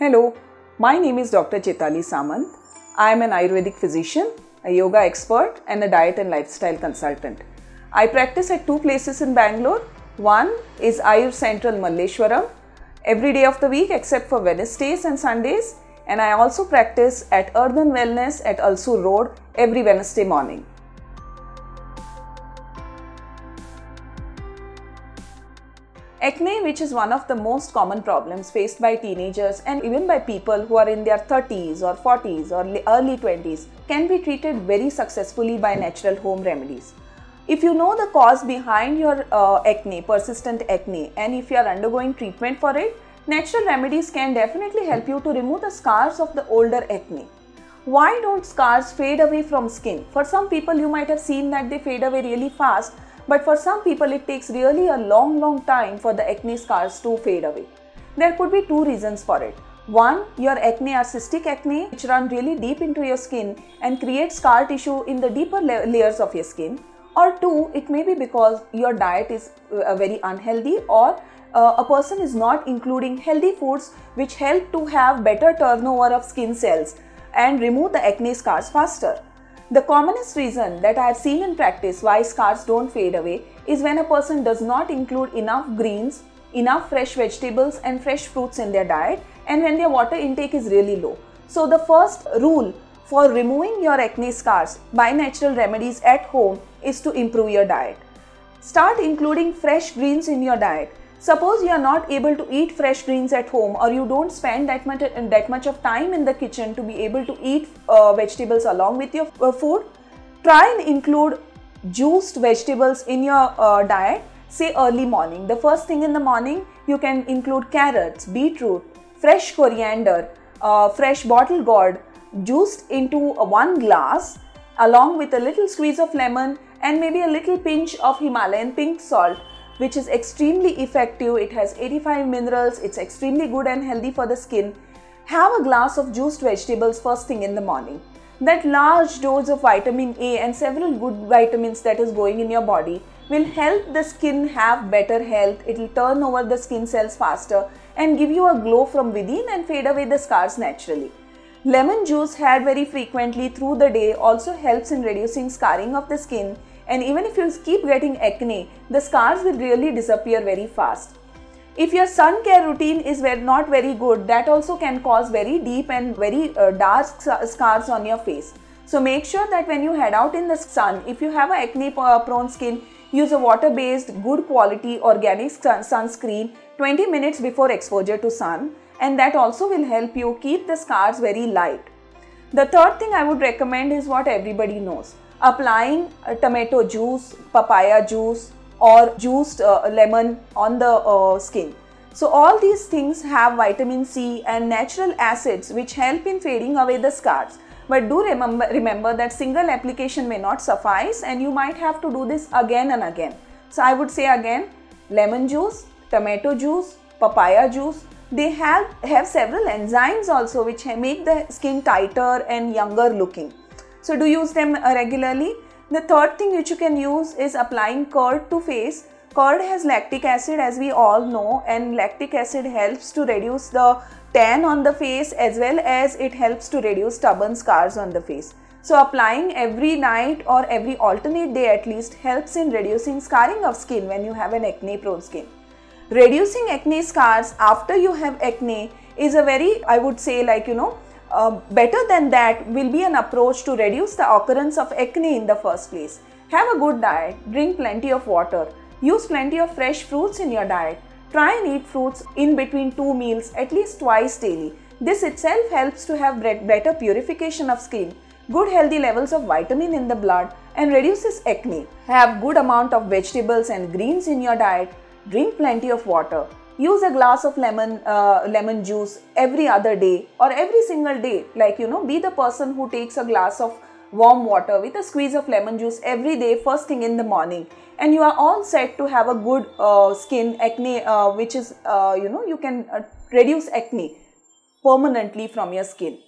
Hello, my name is Dr. Chetali Samant. I am an Ayurvedic physician, a yoga expert, and a diet and lifestyle consultant. I practice at two places in Bangalore. One is Ayur Central Malleshwaram every day of the week except for Wednesdays and Sundays, and I also practice at Urban Wellness at Alsur Road every Wednesday morning. Acne, which is one of the most common problems faced by teenagers and even by people who are in their 30s or 40s or early 20s, can be treated very successfully by natural home remedies. If you know the cause behind your uh, acne, persistent acne, and if you are undergoing treatment for it, natural remedies can definitely help you to remove the scars of the older acne. Why don't scars fade away from skin? For some people, you might have seen that they fade away really fast but for some people, it takes really a long, long time for the acne scars to fade away. There could be two reasons for it. One, your acne are cystic acne, which run really deep into your skin and create scar tissue in the deeper la layers of your skin. Or two, it may be because your diet is uh, very unhealthy or uh, a person is not including healthy foods which help to have better turnover of skin cells and remove the acne scars faster. The commonest reason that I have seen in practice why scars don't fade away is when a person does not include enough greens, enough fresh vegetables and fresh fruits in their diet and when their water intake is really low. So the first rule for removing your acne scars by natural remedies at home is to improve your diet. Start including fresh greens in your diet. Suppose you are not able to eat fresh greens at home or you don't spend that much, that much of time in the kitchen to be able to eat uh, vegetables along with your uh, food, try and include juiced vegetables in your uh, diet say early morning. The first thing in the morning you can include carrots, beetroot, fresh coriander, uh, fresh bottle gourd juiced into one glass along with a little squeeze of lemon and maybe a little pinch of Himalayan pink salt which is extremely effective. It has 85 minerals, it's extremely good and healthy for the skin. Have a glass of juiced vegetables first thing in the morning. That large dose of vitamin A and several good vitamins that is going in your body will help the skin have better health. It will turn over the skin cells faster and give you a glow from within and fade away the scars naturally. Lemon juice had very frequently through the day also helps in reducing scarring of the skin and even if you keep getting acne, the scars will really disappear very fast. If your sun care routine is not very good, that also can cause very deep and very uh, dark scars on your face. So make sure that when you head out in the sun, if you have acne prone skin, use a water based good quality organic sun sunscreen 20 minutes before exposure to sun and that also will help you keep the scars very light. The third thing I would recommend is what everybody knows applying tomato juice, papaya juice or juiced uh, lemon on the uh, skin. So all these things have vitamin C and natural acids which help in fading away the scars. But do remember, remember that single application may not suffice and you might have to do this again and again. So I would say again lemon juice, tomato juice, papaya juice, they have, have several enzymes also which make the skin tighter and younger looking. So do use them uh, regularly. The third thing which you can use is applying curd to face. Curd has lactic acid as we all know and lactic acid helps to reduce the tan on the face as well as it helps to reduce stubborn scars on the face. So applying every night or every alternate day at least helps in reducing scarring of skin when you have an acne prone skin. Reducing acne scars after you have acne is a very I would say like you know uh, better than that will be an approach to reduce the occurrence of acne in the first place. Have a good diet, drink plenty of water, use plenty of fresh fruits in your diet, try and eat fruits in between two meals at least twice daily. This itself helps to have better purification of skin, good healthy levels of vitamin in the blood and reduces acne. Have good amount of vegetables and greens in your diet, drink plenty of water, use a glass of lemon uh, lemon juice every other day or every single day. Like you know be the person who takes a glass of warm water with a squeeze of lemon juice every day first thing in the morning. And you are all set to have a good uh, skin acne uh, which is uh, you know you can uh, reduce acne permanently from your skin